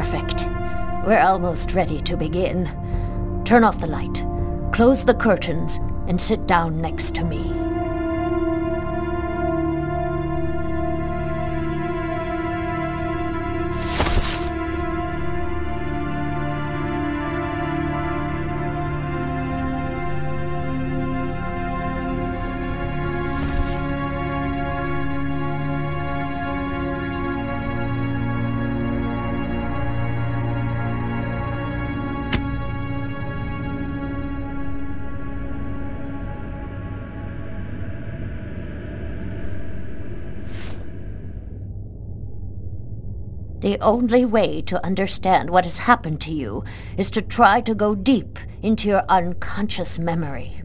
Perfect. We're almost ready to begin. Turn off the light, close the curtains, and sit down next to me. The only way to understand what has happened to you is to try to go deep into your unconscious memory.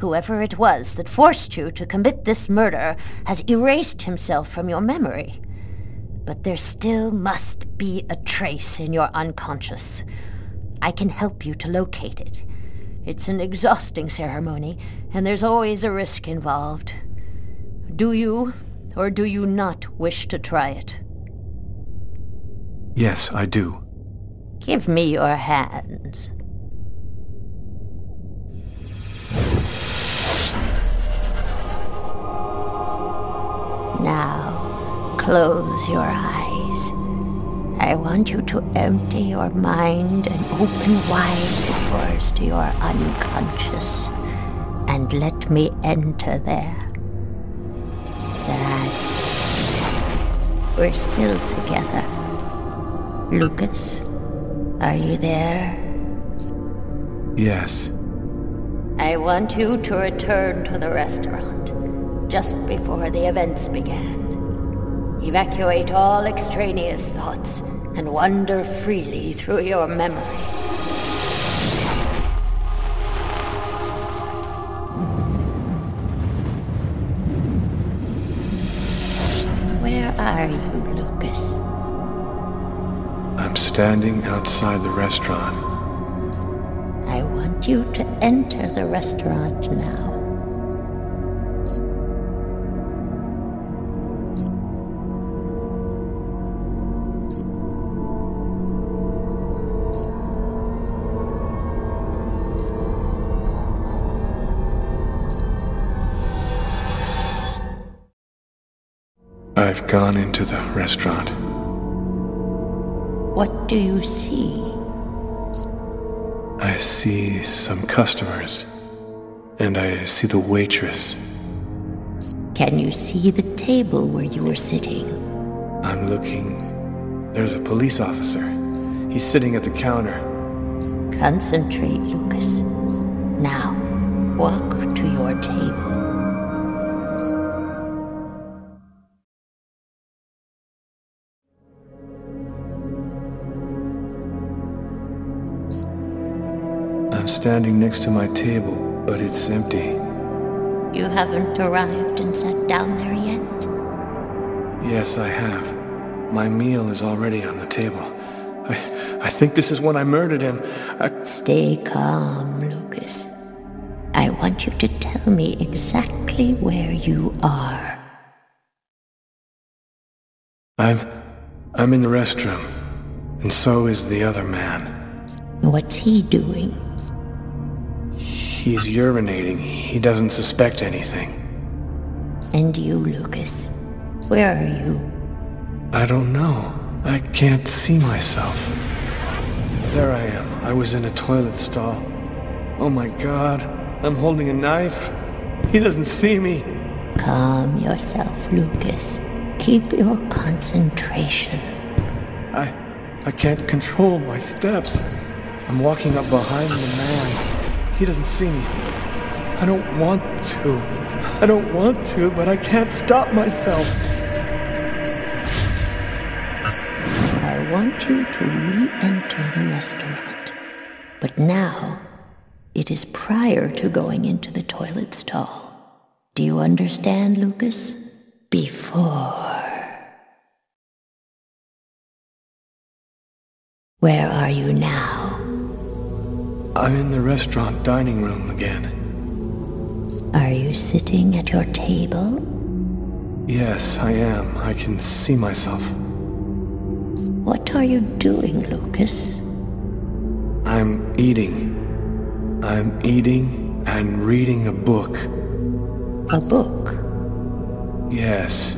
Whoever it was that forced you to commit this murder has erased himself from your memory. But there still must be a trace in your unconscious. I can help you to locate it. It's an exhausting ceremony, and there's always a risk involved. Do you, or do you not wish to try it? Yes, I do. Give me your hands. Now, close your eyes. I want you to empty your mind and open wide the doors to your unconscious. And let me enter there. That's... We're still together. Lucas, are you there? Yes. I want you to return to the restaurant just before the events began. Evacuate all extraneous thoughts and wander freely through your memory. Where are you, standing outside the restaurant. I want you to enter the restaurant now. I've gone into the restaurant. What do you see? I see some customers. And I see the waitress. Can you see the table where you were sitting? I'm looking. There's a police officer. He's sitting at the counter. Concentrate, Lucas. Now, walk to your table. I'm standing next to my table, but it's empty. You haven't arrived and sat down there yet? Yes, I have. My meal is already on the table. I, I think this is when I murdered him. I, Stay calm, Lucas. I want you to tell me exactly where you are. I'm, I'm in the restroom, and so is the other man. What's he doing? He's urinating. He doesn't suspect anything. And you, Lucas? Where are you? I don't know. I can't see myself. There I am. I was in a toilet stall. Oh my god. I'm holding a knife. He doesn't see me. Calm yourself, Lucas. Keep your concentration. I... I can't control my steps. I'm walking up behind the man. He doesn't see me. I don't want to. I don't want to, but I can't stop myself. I want you to re-enter the restaurant. But now, it is prior to going into the toilet stall. Do you understand, Lucas? Before. Where are you now? I'm in the restaurant dining room again. Are you sitting at your table? Yes, I am. I can see myself. What are you doing, Lucas? I'm eating. I'm eating and reading a book. A book? Yes.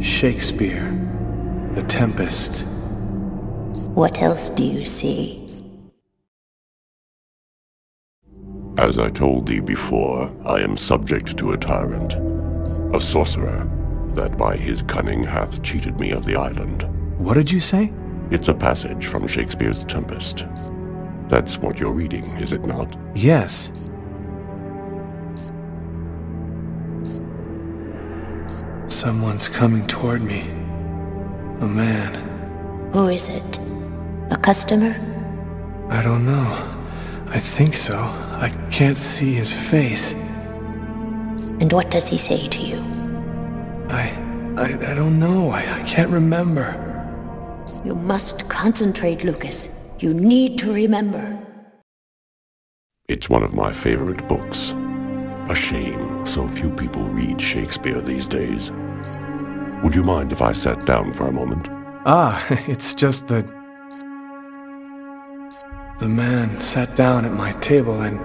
Shakespeare. The Tempest. What else do you see? As I told thee before, I am subject to a tyrant, a sorcerer, that by his cunning hath cheated me of the island. What did you say? It's a passage from Shakespeare's Tempest. That's what you're reading, is it not? Yes. Someone's coming toward me. A man. Who is it? A customer? I don't know. I think so. I can't see his face. And what does he say to you? I... I, I don't know. I, I can't remember. You must concentrate, Lucas. You need to remember. It's one of my favorite books. A shame so few people read Shakespeare these days. Would you mind if I sat down for a moment? Ah, it's just that... The man sat down at my table and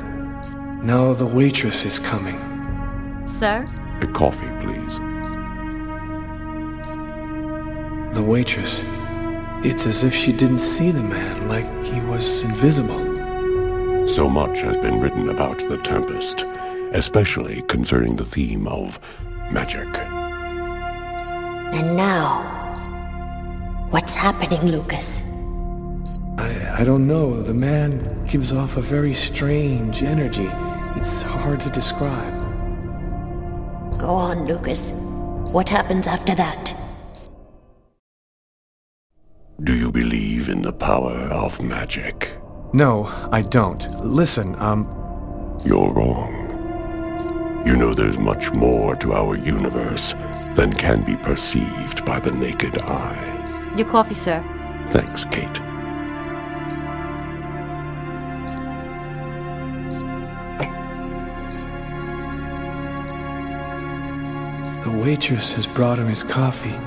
now the waitress is coming. Sir? A coffee, please. The waitress. It's as if she didn't see the man, like he was invisible. So much has been written about the Tempest, especially concerning the theme of magic. And now, what's happening, Lucas? I, I don't know. The man gives off a very strange energy. It's hard to describe. Go on, Lucas. What happens after that? Do you believe in the power of magic? No, I don't. Listen, um... You're wrong. You know there's much more to our universe than can be perceived by the naked eye. Your coffee, sir. Thanks, Kate. The waitress has brought him his coffee,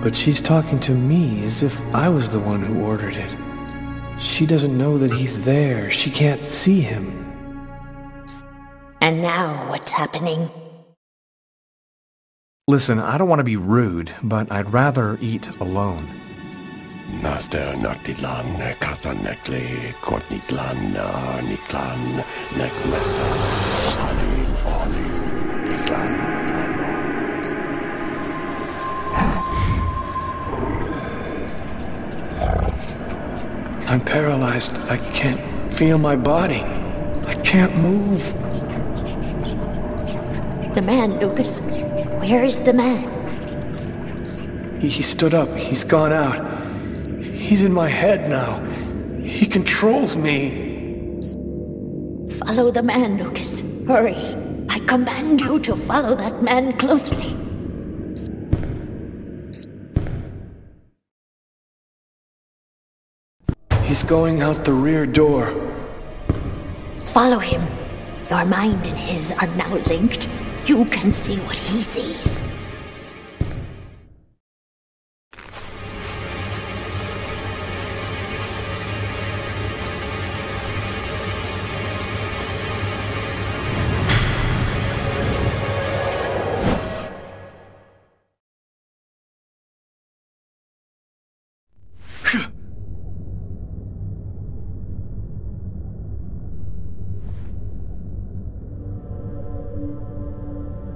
but she's talking to me as if I was the one who ordered it. She doesn't know that he's there. She can't see him. And now, what's happening? Listen, I don't want to be rude, but I'd rather eat alone. Naster naktilan kasanekli kotniklan niklan neknesta I'm paralyzed. I can't feel my body. I can't move. The man, Lucas. Where is the man? He, he stood up. He's gone out. He's in my head now. He controls me. Follow the man, Lucas. Hurry. I command you to follow that man closely. He's going out the rear door. Follow him. Your mind and his are now linked. You can see what he sees.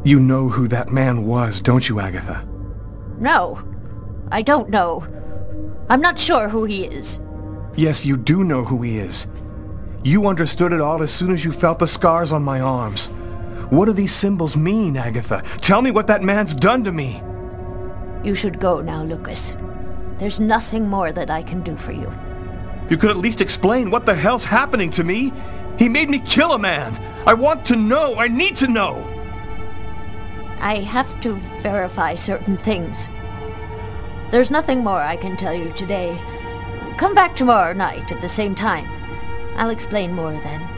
You know who that man was, don't you, Agatha? No, I don't know. I'm not sure who he is. Yes, you do know who he is. You understood it all as soon as you felt the scars on my arms. What do these symbols mean, Agatha? Tell me what that man's done to me. You should go now, Lucas. There's nothing more that I can do for you. You could at least explain what the hell's happening to me. He made me kill a man. I want to know. I need to know. I have to verify certain things. There's nothing more I can tell you today. Come back tomorrow night at the same time. I'll explain more then.